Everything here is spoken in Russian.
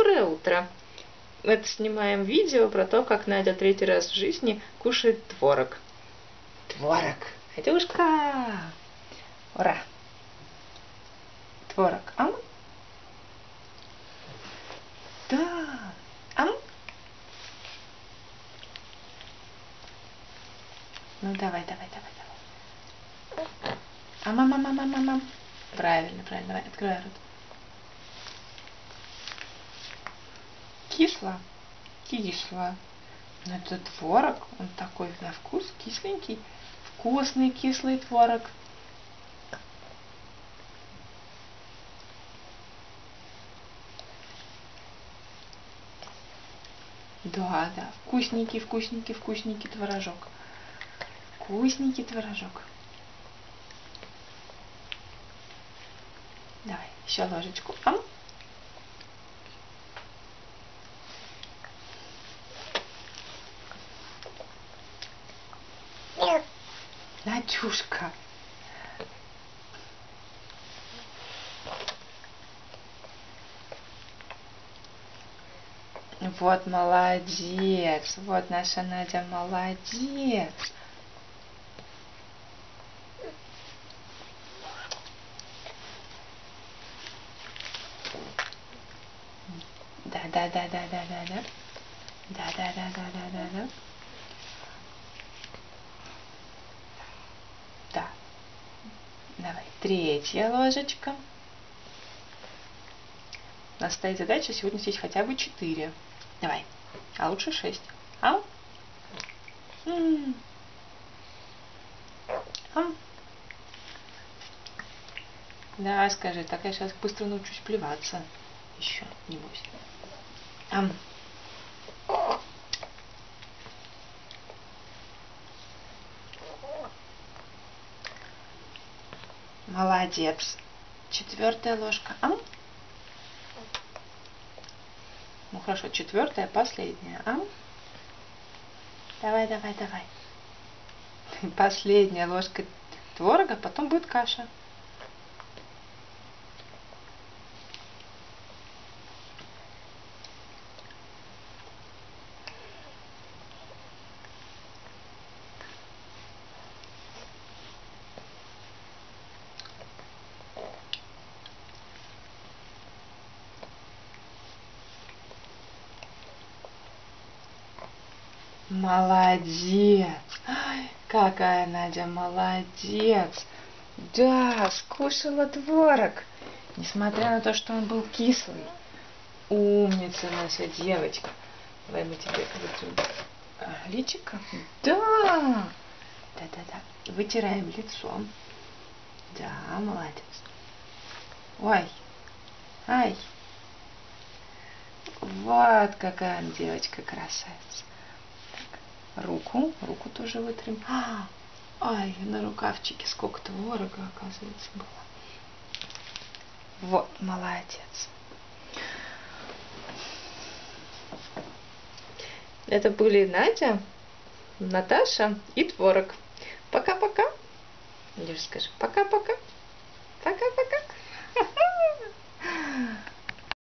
Доброе утро! Это снимаем видео про то, как Надя третий раз в жизни кушает творог. Творог! Надюшка! Ура! Творог. Ам? Да! Ам? Ну давай, давай, давай, давай. Ам, ам, ам, ам, ам, ам. Правильно, правильно. Давай, открывай рот. Кисло, кисло. Но это творог, он такой на вкус кисленький, вкусный кислый творог. Да, да, вкусненький, вкусненький, вкусненький творожок. Вкусненький творожок. Давай, еще ложечку. Ам. Надюшка. Вот молодец. Вот наша Надя молодец. Да, да, да, да, да, да, да. Да, да, да, да, да, да, да. Да. Давай, третья ложечка. У нас стоит задача сегодня съесть хотя бы 4. Давай. А лучше 6. Ам? Ам. Ам. Да, скажи, так я сейчас быстро научусь плеваться. Еще, не бойся. Ам. Молодец. Четвертая ложка. Ам? Ну хорошо, четвертая, последняя. Ам? Давай, давай, давай. Последняя ложка творога, потом будет каша. Молодец! Ай, какая Надя молодец! Да, скушала творог, несмотря на то, что он был кислый. Умница наша девочка. Давай мы тебе вытрем личико. Да! Да-да-да. Вытираем лицом. Да, молодец. Ой. Ай. Вот какая девочка красавица руку, руку тоже вытрем. А, ай, на рукавчике сколько творога, оказывается, было. Вот, молодец. Это были Надя, Наташа и Творог. Пока-пока. Лишь скажи пока-пока. Пока-пока.